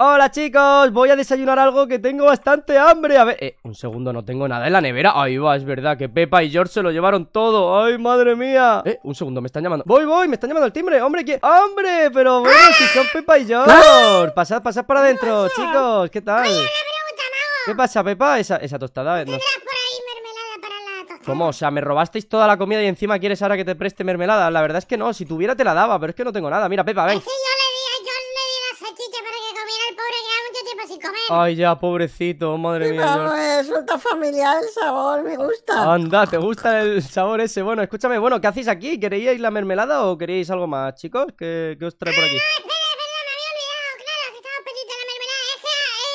Hola chicos, voy a desayunar algo que tengo bastante hambre. A ver, eh, un segundo, no tengo nada en la nevera. Ahí va, es verdad que Pepa y George se lo llevaron todo. Ay, madre mía. Eh, un segundo, me están llamando. Voy, voy, me están llamando al timbre. Hombre, ¿qué? ¡Hombre! Pero bueno, si son Pepa y George. Pasad, pasad para adentro, chicos ¿Qué tal? ¿Qué pasa, Pepa? Esa, esa tostada no- Tendrás por ahí mermelada para la tostada. ¿Cómo? O sea, me robasteis toda la comida y encima quieres ahora que te preste mermelada. La verdad es que no, si tuviera te la daba Pero es que no tengo nada. Mira, Pepa, ven Ay, ya, pobrecito, madre mía me resulta familiar el sabor, me gusta. Anda, ¿te gusta el sabor ese? Bueno, escúchame, bueno, ¿qué hacéis aquí? ¿Queríais la mermelada o queríais algo más, chicos? ¿Qué, qué os trae por aquí? Espera, espera, me había olvidado, claro, que estaba pendiente de la mermelada. Es que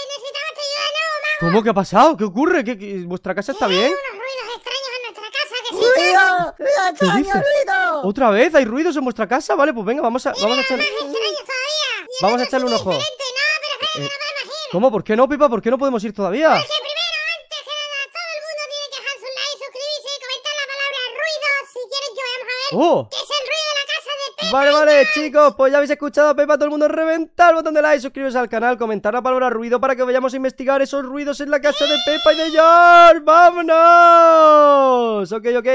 necesitamos tu ayuda de nuevo, mago. ¿Cómo que ha pasado? ¿Qué ocurre? ¿Qué, qué- vuestra casa está bien? Hay unos ruidos extraños en nuestra casa que sí. ¡Ruido! ¡Ruido extraño, ruido! ¿Otra vez? ¿Hay ruidos en vuestra casa? Vale, pues venga, vamos a, vamos a echarle... Más extraños todavía. Y el Vamos a echarle un ojo. No, pero espera, Eh, no. ¿Cómo? ¿Por qué no, Pipa? ¿Por qué no podemos ir todavía? Que primero, antes que nada, todo el mundo tiene que dejar su like, suscribirse comentar la palabra ruido. Si quieren que vayamos a ver ¡Oh! qué es el ruido de la casa de Pepe. Vale, vale, chicos, pues ya habéis escuchado a Pepa, todo el mundo reventar el botón de like, suscribiros al canal, comentar la palabra ruido para que vayamos a investigar esos ruidos en la casa de Pepa y de George. ¡Vámonos! Ok, ok.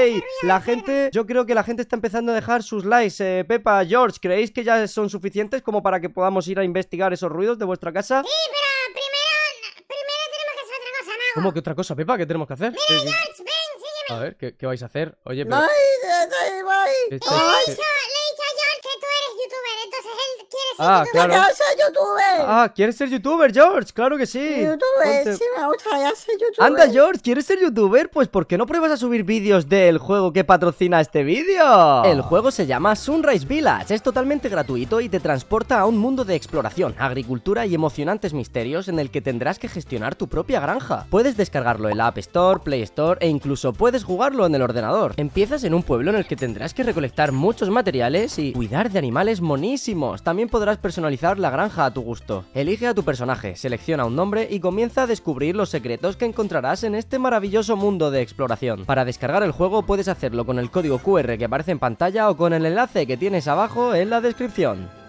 La gente, yo creo que la gente está empezando a dejar sus likes. Eh, Pepa, George, ¿creéis que ya son suficientes como para que podamos ir a investigar esos ruidos de vuestra casa? Sí, pero ¿Cómo que otra cosa, Pepa? ¿Qué tenemos que hacer? ¿Qué- qué- George, ven, sígueme. A ver, ¿qué, qué vais a hacer? Oye, pero... ¡Ay, ay, ay! Esto- ¡Ay, ¿qué- Yo le he dicho a George que tú eres youtuber, entonces él quiere ser Ah, claro. ¡Ya soy youtuber! Ah, ¿quieres ser youtuber, George? Claro que sí. youtuber, Ponte- sí me gusta, ya soy youtuber. Anda, George, ¿quieres ser youtuber? Pues ¿por qué no pruebas a subir vídeos del juego que patrocina este vídeo? El juego se llama Sunrise Village, es totalmente gratuito y te transporta a un mundo de exploración, agricultura y emocionantes misterios en el que tendrás que gestionar tu propia granja. Puedes descargarlo en la App Store, Play Store e incluso puedes jugarlo en el ordenador. Empiezas en un pueblo en el que tendrás que recolectar muchos materiales y cuidar de animales monísimos. También podrás personalizar la granja a tu gusto. Elige a tu personaje, selecciona un nombre y comienza a descubrir los secretos que encontrarás en este maravilloso mundo de exploración. Para descargar el juego puedes hacerlo con el código QR que aparece en pantalla o con el enlace que tienes abajo en la descripción.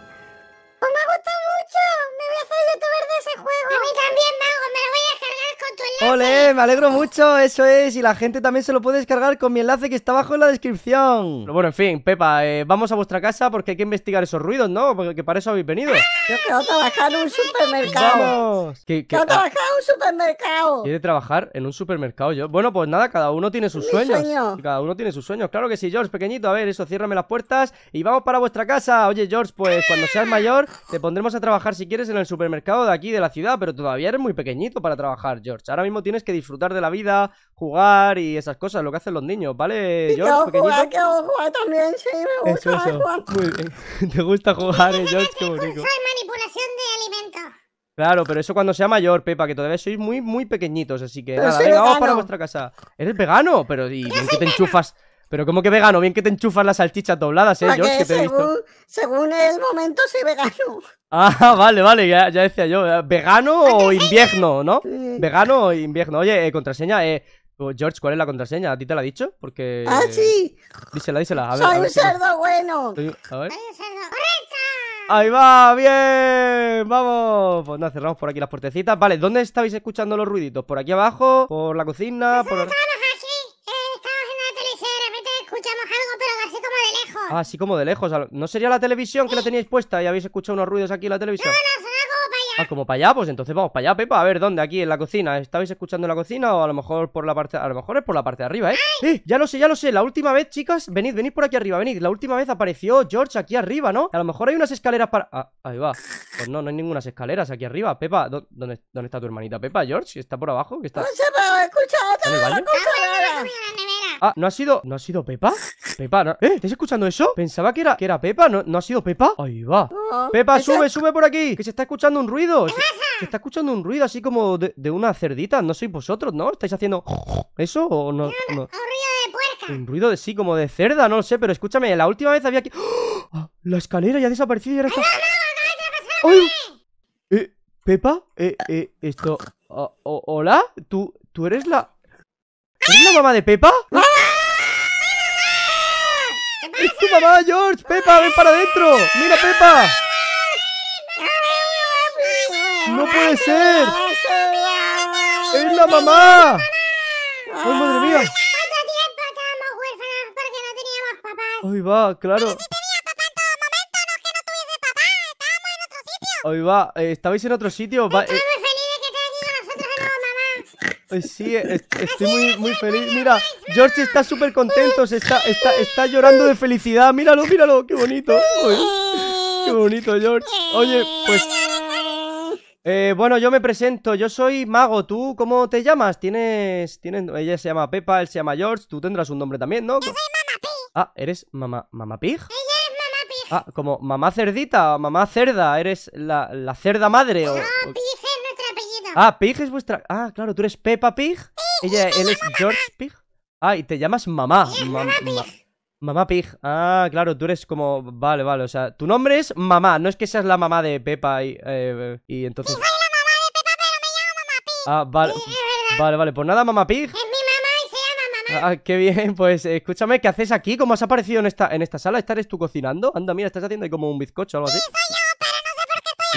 Enlace. ¡Ole! Me alegro mucho, eso es. Y la gente también se lo puede descargar con mi enlace que está abajo en la descripción. Pero bueno, en fin, Pepa, eh, vamos a vuestra casa porque hay que investigar esos ruidos, ¿no? Porque para eso habéis venido. Yo quiero trabajar en un supermercado. ¡Vamos! ¿Qué- qué- Quiero ah, trabajar en un supermercado. ¿Quiere trabajar en un supermercado yo? Bueno, pues nada, cada uno tiene sus Mi sueños. sueño. Cada uno tiene sus sueños. Claro que sí, George, pequeñito. A ver, eso, ciérrame las puertas y vamos para vuestra casa. Oye, George, pues cuando seas mayor te pondremos a trabajar si quieres en el supermercado de aquí, de la ciudad, pero todavía eres muy pequeñito para trabajar, George. Ahora mismo tienes que disfrutar de la vida, jugar y esas cosas, lo que hacen los niños, ¿vale, Y George, quiero jugar, pequeñito? quiero jugar también, sí, me gusta eso. jugar. Muy bien. ¿Te gusta jugar, eh, George? Qué bonito. Soy manipulación de alimentos. Claro, pero eso cuando sea mayor, Pepa, que todavía sois muy, muy pequeñitos, así que Pero nada, venga, vamos para vuestra casa. ¿Eres vegano? Pero y bien que te enchufas. Pero ¿cómo que vegano? Bien que te enchufas las salchichas dobladas, eh, George, que te he visto. según, según el momento soy vegano. Ah, vale, vale, ya, ya decía yo. eh, ¿Vegano o invierno, no? Vegano o invierno. Oye, eh, contraseña, eh. oh, George, ¿cuál es la contraseña? ¿A ti te la ha dicho? Porque. Ah, sí, Dísela, dísela. A ver, soy a un si- cerdo bueno. Soy- A ver. Soy un cerdo. Ahí va, bien, vamos. Pues nada, cerramos por aquí las puertecitas. Vale, ¿dónde estabais escuchando los ruiditos? ¿Por aquí abajo? ¿Por la cocina? ¿Por... Estamos escuchamos algo, pero así como de lejos. Ah, así como de lejos. ¿No sería la televisión que la teníais puesta y habéis escuchado unos ruidos aquí en la televisión? No. Ah, como para allá, pues entonces vamos para allá, Pepa. A ver, ¿dónde? Aquí en la cocina. ¿Estabais escuchando en la cocina o a lo mejor por la parte. A lo mejor es por la parte de arriba, ¿eh? ¡Eh! Ya lo sé, ya lo sé. La última vez, chicas, venid, venid por aquí arriba, venid. La última vez apareció George aquí arriba, ¿no? A lo mejor hay unas escaleras para. Ah, ahí va. Pues no, no hay ninguna escaleras aquí arriba. Pepa, ¿dó- ¿dónde, dónde está tu hermanita? Pepa, George, ¿está por abajo? ¿Qué está? No sé, pero he escuchado ¿En el baño? Ah, ¿no ha sido. ¿No ha sido Pepa? Pepa, ¿no? ¿Eh? ¿Estáis escuchando eso? Pensaba que era, que era Pepa, ¿no, ¿no ha sido Pepa? Ahí va. No, Pepa, sube, sube por aquí. Que se está escuchando un ruido. Se, se está escuchando un ruido así como de, de una cerdita. No sois vosotros, ¿no? ¿Estáis haciendo eso o no? no? Un ruido de puerca. Un ruido de sí, como de cerda, no lo sé. Pero escúchame, la última vez había aquí. ¡Ah! La escalera ya ha desaparecido y ahora está. ¡Ay! Eh, Pepa, eh, eh, esto. ah, o- ¿Hola? ¿Tú, ¿Tú eres la. ¿Eres la mamá de Pepa? ¡Es tu mamá, George! ¡Pepa, ven para adentro! ¡Mira, Pepa! ¡No puede ser! ¡Es ¡Es la mamá! ¡Ay, madre mía! Ahí va, claro. tenía papá en todo no es que no tuviese papá, estábamos en otro sitio. Ahí va. eh, ¿Estabais en otro sitio? Eh, Estamos muy felices de que estés aquí con nosotros de nuevo, sí, est- estoy muy, muy feliz. Mira, George está súper contento. se está, está, está llorando de felicidad. Míralo, míralo. ¡Qué bonito! ¡Qué bonito, George! Oye, pues... Eh, bueno, yo me presento, yo soy Mago, ¿tú cómo te llamas? ¿Tienes, tienes, ella se llama Pepa, él se llama George, tú tendrás un nombre también, ¿no? Yo soy Mamá Pig. Ah, ¿eres mamá, mamá Pig? Ella es mamá Pig. Ah, como mamá cerdita, o mamá cerda, eres la, la cerda madre. No, o- Pig. Ah, Pig es vuestra... Ah, claro, tú eres Peppa Pig, ella, él es George Pig. Ah, y te llamas mamá. ma- ma- Mamá Pig. Ah, claro, tú eres como... Vale, vale, o sea, tu nombre es mamá, no es que seas la mamá de Peppa y, eh, y entonces... Ah, vale, vale, vale, pues nada, mamá Pig. Es mi mamá y se llama mamá. Ah, qué bien, pues eh, escúchame, ¿qué haces aquí? ¿Cómo has aparecido en esta, en esta sala? ¿Estás tú cocinando? Anda, mira, estás haciendo ahí como un bizcocho o algo así.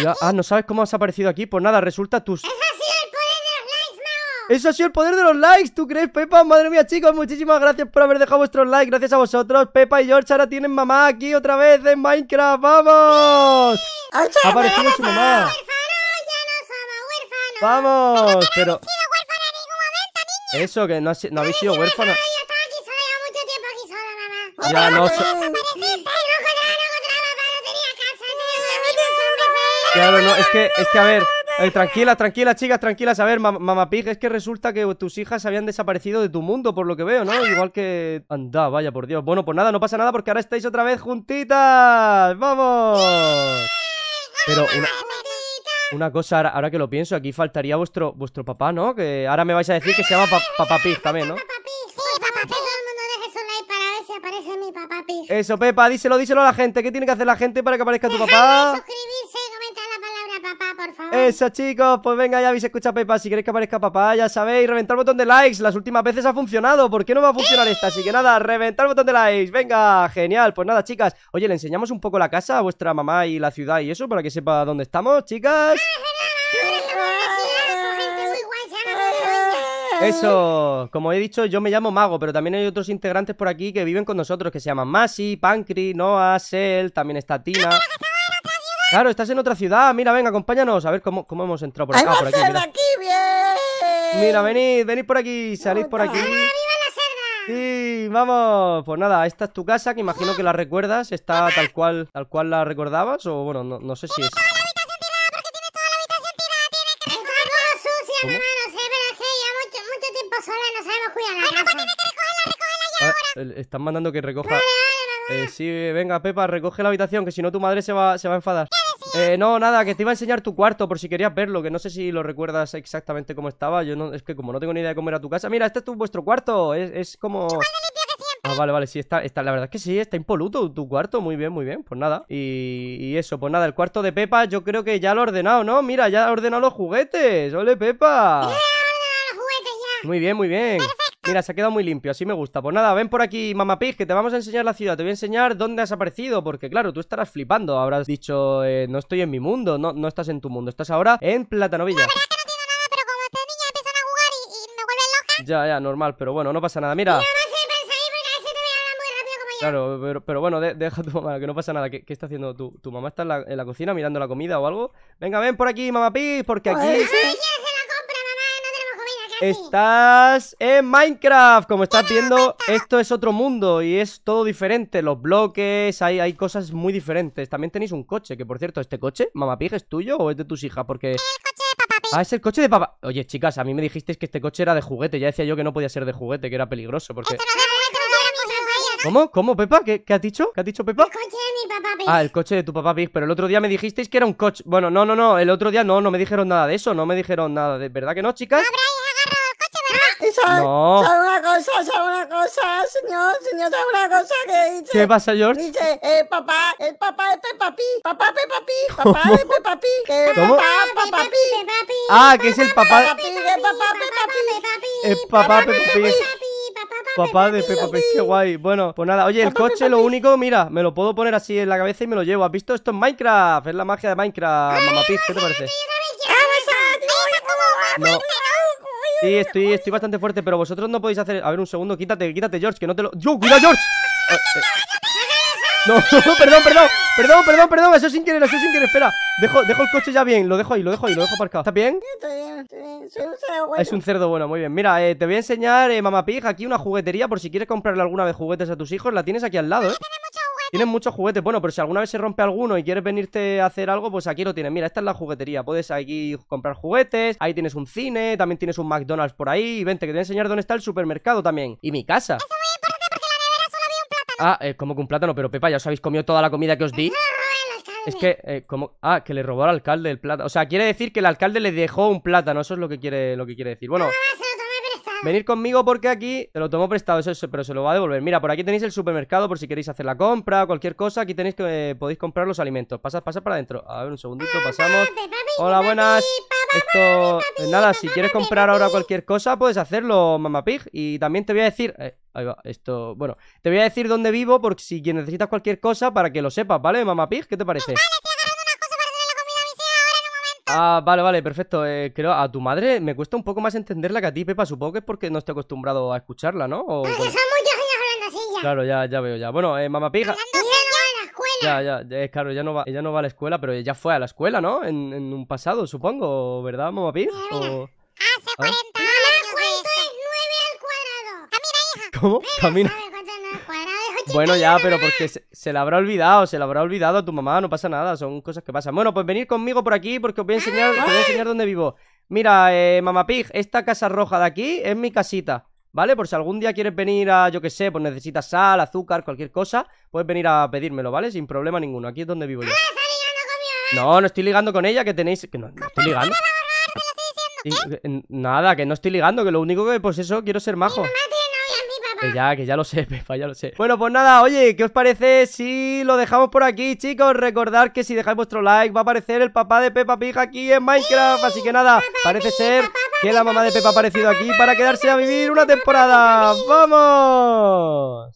Ya, Ah, ¿no sabes cómo has aparecido aquí? Pues nada, resulta tus... Eso ha sido el poder de los likes, Mao. Eso ha sido el poder de los likes, ¿tú crees, Pepa? Madre mía, chicos, muchísimas gracias por haber dejado vuestros likes. Gracias a vosotros, Pepa y George ahora tienen mamá aquí otra vez en Minecraft. ¡Vamos! Ha aparecido su mamá. Huérfanos, ya no somos huérfanos. ¡Vamos! Pero... sido huérfana en ningún momento, niña. Eso, que no, has- no habéis sido huérfanos. Ya no so-. Claro, no, es que, es que a ver, eh, tranquila, tranquila, chicas, tranquilas, a ver, mam- mamá Pig, es que resulta que tus hijas habían desaparecido de tu mundo, por lo que veo, ¿no? Igual que... Anda, vaya, por Dios. Bueno, pues nada, no pasa nada porque ahora estáis otra vez juntitas. ¡Vamos! Pero una, una cosa, ahora, ahora que lo pienso, aquí faltaría vuestro, vuestro papá, ¿no? Que ahora me vais a decir que se llama pa- Papá Pig también, ¿no? Papá Pig, sí, papá Pig. Todo el mundo deje su like para ver si aparece mi papá Pig. Eso, Pepa, díselo, díselo a la gente. ¿Qué tiene que hacer la gente para que aparezca tu papá? Eso, chicos, pues venga, ya habéis escuchado Pepa. Si queréis que aparezca papá, ya sabéis, reventar el botón de likes. Las últimas veces ha funcionado. ¿Por qué no va a funcionar esta? Así que nada, reventar el botón de likes. Venga, genial. Pues nada, chicas. Oye, le enseñamos un poco la casa a vuestra mamá y la ciudad y eso para que sepa dónde estamos, chicas. Eso, como he dicho, yo me llamo Mago, pero también hay otros integrantes por aquí que viven con nosotros, que se llaman Masi, Pancri, Noah, Sel, también está Tina. Claro, estás en otra ciudad. Mira, venga, acompáñanos. A ver cómo, cómo hemos entrado por acá, ¡Hay por aquí. Mira, aquí! ¡Bien! mira venid, venid por aquí, salid por aquí. ¡Viva la cerda! Sí, vamos. Pues nada, esta es tu casa, que imagino que la recuerdas. Está tal cual, tal cual la recordabas, o bueno, no, no sé si es. Está todo sucia, mamá, no sé, pero es que ya mucho, mucho tiempo sola y no sabemos cuidar la casa. El- están mandando que recoja. Eh, sí, venga, Pepa, recoge la habitación, que si no tu madre se va, se va a enfadar. Eh, no, nada, que te iba a enseñar tu cuarto por si querías verlo, que no sé si lo recuerdas exactamente cómo estaba. Yo no, es que como no tengo ni idea de cómo era tu casa. Mira, este es tu, vuestro cuarto, es, es como. Ah, vale, vale, sí, está, está, la verdad es que sí, está impoluto tu cuarto, muy bien, muy bien, pues nada. Y, y eso, pues nada, el cuarto de Pepa yo creo que ya lo he ordenado, ¿no? Mira, ya ha ordenado los juguetes, ¡ole, Pepa! Los juguetes ya. Muy bien, muy bien. Mira, se ha quedado muy limpio, así me gusta. Pues nada, ven por aquí, Mamá Pig, que te vamos a enseñar la ciudad. Te voy a enseñar dónde has aparecido, porque claro, tú estarás flipando. Habrás dicho, eh, no estoy en mi mundo, no, no estás en tu mundo, estás ahora en Platanovilla. Pero como estas niñas empiezan a jugar y, y me vuelven loca, Ya, ya, normal, pero bueno, no pasa nada. Mira, no sé, pensáis porque a veces te voy a hablar muy rápido como yo. claro, pero, pero bueno, de- deja a tu mamá, que no pasa nada. ¿Qué, qué está haciendo tu, tu mamá? ¿Está en la, en la cocina mirando la comida o algo? Venga, ven por aquí, Mamá Pig, porque aquí... Ay, sí. ¿Qué quieres hacer la compra, mamá? No tenemos comida casi. Estás en Minecraft, como estás viendo, esto es otro mundo y es todo diferente, los bloques, hay, hay cosas muy diferentes. También tenéis un coche, que por cierto, ¿este coche, Mamá Pig, es tuyo o es de tus hijas? Porque... Ah, es el coche de papá. Oye, chicas, a mí me dijisteis que este coche era de juguete, ya decía yo que no podía ser de juguete, que era peligroso, porque... No. ¿Cómo? ¿Cómo, Pepa? ¿Qué, qué has dicho? ¿Qué has dicho, Pepa? El coche de mi papá, Pig. Ah, el coche de tu papá Pig, pero el otro día me dijisteis que era un coche. Bueno, no, no, no, el otro día no, no me dijeron nada de eso, no me dijeron nada de. ¿Verdad que no, chicas? ¿Y sabe, No. sabe una cosa? ¿Sabe una cosa, señor? Señor, ¿sabe una cosa que dice? ¿Qué pasa, George? Dice, eh, papá, el papá de Peppa Pig, papá Peppa Pig, papá de Peppa Pig, que ¿Cómo? papá, Peppa Pig. Ah, que es el papá. Peppa Pig, el papá Peppa Pig. El papá Peppa Pig. Peppa Pig, papá, de Peppa Pig, qué guay. Bueno, pues nada, oye, el coche lo único, mira, me lo puedo poner así en la cabeza y me lo llevo. ¿Has visto esto en Minecraft? Es la magia de Minecraft, Mamá Pig, ¿qué te parece? No. Sí, estoy, estoy bastante fuerte, pero vosotros no podéis hacer... A ver, un segundo, quítate, quítate, George, que no te lo... ¡Yo, cuidado, George! Ah, eh. No, no, perdón, perdón, perdón, perdón, perdón, eso sin querer, eso sin querer, espera Dejo, dejo el coche ya bien, lo dejo ahí, lo dejo ahí, lo dejo aparcado ¿Está bien? Estoy bien, estoy bien. Soy un cerdo bueno. Es un cerdo bueno, muy bien Mira, eh, te voy a enseñar, eh, Mamá Pig, aquí una juguetería Por si quieres comprarle alguna vez juguetes a tus hijos La tienes aquí al lado, ¿eh? Tienes muchos juguetes, bueno, pero si alguna vez se rompe alguno y quieres venirte a hacer algo, pues aquí lo tienes. Mira, esta es la juguetería. Puedes aquí comprar juguetes, ahí tienes un cine, también tienes un McDonald's por ahí. Y vente, que te voy a enseñar dónde está el supermercado también. Y mi casa. Ah, eh, como que un plátano, pero Pepa, ya os habéis comido toda la comida que os di. Es que, eh, como... Ah, que le robó al alcalde el plátano. O sea, quiere decir que el alcalde le dejó un plátano. Eso es lo que quiere, lo que quiere decir. Bueno, Se lo tomé prestado. Venir conmigo porque aquí te lo tomo prestado, eso, pero se lo va a devolver. Mira, por aquí tenéis el supermercado por si queréis hacer la compra, cualquier cosa. Aquí tenéis que eh, podéis comprar los alimentos. Pasad, pasad para adentro. A ver, un segundito, pasamos. Hola, buenas. Esto, nada, si quieres comprar ahora cualquier cosa, puedes hacerlo, Mamá Pig. Y también te voy a decir, eh, ahí va, esto, bueno, te voy a decir dónde vivo por si necesitas cualquier cosa para que lo sepas, ¿vale, Mamá Pig? ¿Qué te parece? Ah, vale, vale, perfecto. Eh, creo a tu madre me cuesta un poco más entenderla que a ti, Pepa. Supongo que es porque no estoy acostumbrado a escucharla, ¿no? O, Porque bueno, son muchos años hablando así ya. claro, ya, ya veo, ya. Bueno, eh, Mamá así ya a la escuela. ya, eh, claro, ya no va, ella no va a la escuela, pero ella fue a la escuela, ¿no? En, en un pasado, supongo, ¿verdad, Mamá Pig? O- Hace ¿Ah? 40 años ¿cuánto es 9 al cuadrado? Camina, hija. ¿Cómo? Camina. ¿Sabes cuánto es 9 al cuadrado? Es 80 Bueno, ya, pero porque se, se la habrá olvidado, se la habrá olvidado a tu mamá, no pasa nada, son cosas que pasan. Bueno, pues venir conmigo por aquí porque os voy a enseñar, te voy a enseñar dónde vivo. Mira, eh, Mamá Pig, esta casa roja de aquí es mi casita, ¿vale? Por si algún día quieres venir a, yo qué sé, pues necesitas sal, azúcar, cualquier cosa, puedes venir a pedírmelo, ¿vale? Sin problema ninguno, aquí es donde vivo yo. No, no estoy ligando con ella, que tenéis... Que no, no estoy ligando. Y- eh, nada, que no estoy ligando, que lo único que, pues eso, quiero ser majo. No tiene novia mi papá. Que ya, que ya lo sé, Pepa, ya lo sé. Bueno, pues nada, oye, ¿qué os parece si lo dejamos por aquí, chicos? Recordad que si dejáis vuestro like va a aparecer el papá de Peppa Pig aquí en Minecraft. Así que nada, parece ser que la mamá de Peppa ha aparecido aquí para quedarse a vivir una temporada. ¡Vamos!